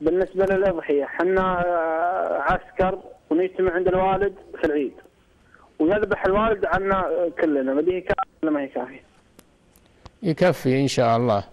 بالنسبة للأضحية حنا آه، عسكر ونجتمع عند الوالد في العيد. ويذبح الوالد عنا كلنا ما هي كافية ولا ما هي كافية يكفي إن شاء الله.